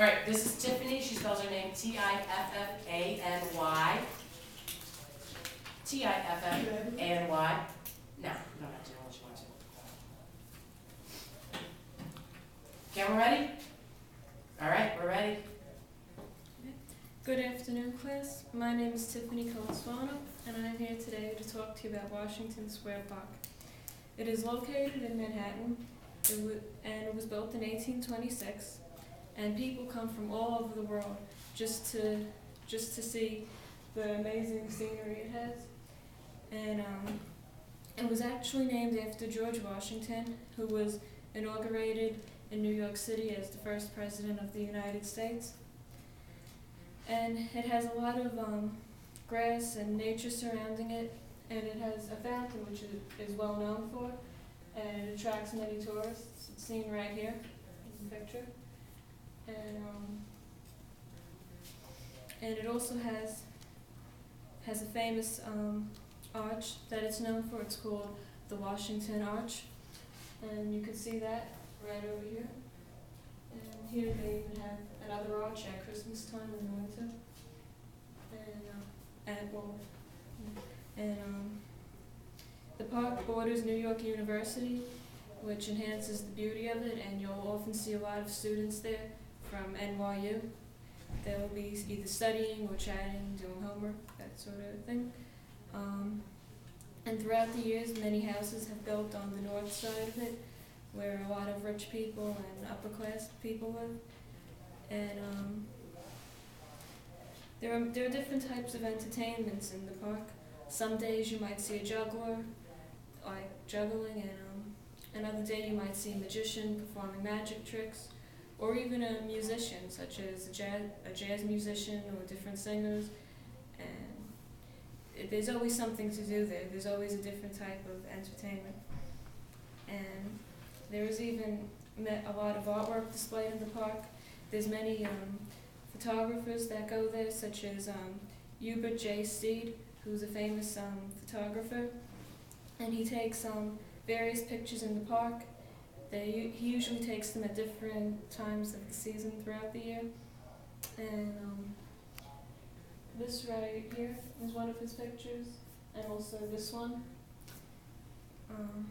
All right, this is Tiffany, she spells her name T-I-F-F-A-N-Y. T-I-F-F-A-N-Y. No, no, not doing what you want to. Camera ready? All right, we're ready. Good afternoon, class. My name is Tiffany Colaswano, and I'm here today to talk to you about Washington Square Park. It is located in Manhattan, and it was built in 1826, and people come from all over the world just to just to see the amazing scenery it has. And um, it was actually named after George Washington, who was inaugurated in New York City as the first president of the United States and it has a lot of um, grass and nature surrounding it, and it has a fountain which is, is well known for, and it attracts many tourists. It's seen right here in the picture, and um, and it also has has a famous um, arch that it's known for. It's called the Washington Arch, and you can see that right over here. And here they even have another arch at Christmas time in the winter. And, uh, and, well, and, um, the park borders New York University, which enhances the beauty of it, and you'll often see a lot of students there from NYU. They'll be either studying or chatting, doing homework, that sort of thing. Um, and throughout the years, many houses have built on the north side of it, where a lot of rich people and upper class people live. And um, there are there are different types of entertainments in the park. Some days you might see a juggler, like juggling, and um, another day you might see a magician performing magic tricks, or even a musician, such as a jazz a jazz musician or different singers. And there's always something to do there. There's always a different type of entertainment. And there is even a lot of artwork displayed in the park. There's many um, photographers that go there, such as um, Hubert J. Steed, who's a famous um, photographer, and he takes um, various pictures in the park. They, he usually takes them at different times of the season throughout the year. And um, this right here is one of his pictures, and also this one. Um,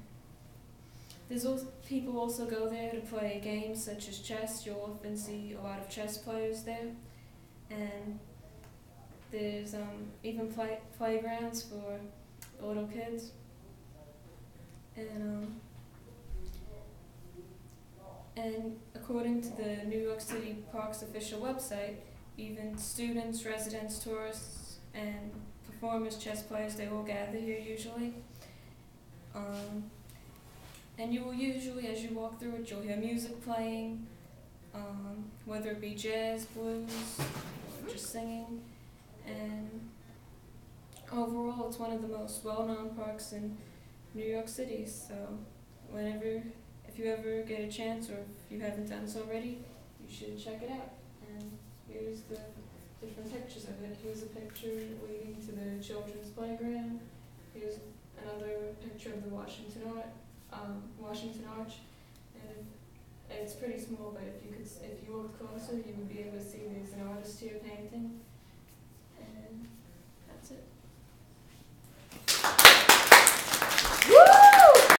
there's also people also go there to play games such as chess. You'll often see a lot of chess players there, and there's um, even play playgrounds for little kids. And and according to the New York City Parks official website, even students, residents, tourists, and performers, chess players, they all gather here usually. Um, and you will usually, as you walk through it, you'll hear music playing, um, whether it be jazz, blues, or just singing. And overall, it's one of the most well-known parks in New York City. So, whenever, if you ever get a chance, or if you haven't done so already, you should check it out. And here's the different pictures of it. Here's a picture leading to the children's playground. Here's another picture of the Washington Art um, Washington Arch, and it's pretty small. But if you could, if you looked closer, you would be able to see there's an artist here painting,